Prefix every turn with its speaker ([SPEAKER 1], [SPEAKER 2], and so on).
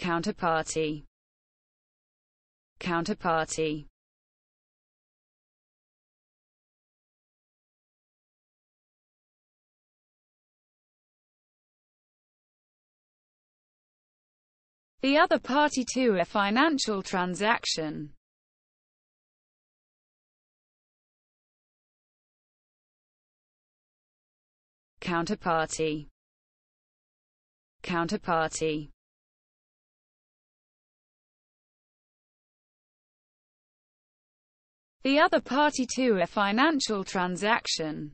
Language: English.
[SPEAKER 1] counterparty. Counterparty. The other party to a financial transaction. Counterparty. Counterparty the other party to a financial transaction